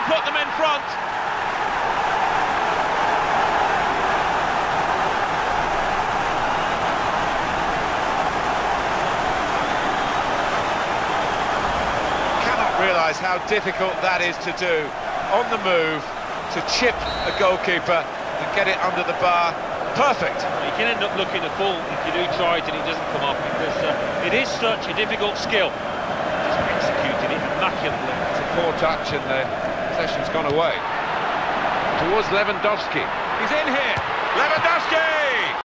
put them in front. Cannot realise how difficult that is to do on the move to chip a goalkeeper and get it under the bar. Perfect. You can end up looking a fool if you do try it and it doesn't come off because uh, it is such a difficult skill. Just executed it immaculately. It's a poor touch and the possession's gone away. Towards Lewandowski. He's in here.